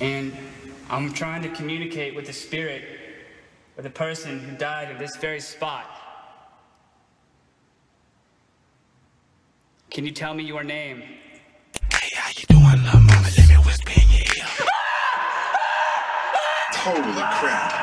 And I'm trying to communicate with the spirit of the person who died in this very spot. Can you tell me your name? Hey, how you doing, little mama? Let me whisper in your ear. Holy crap.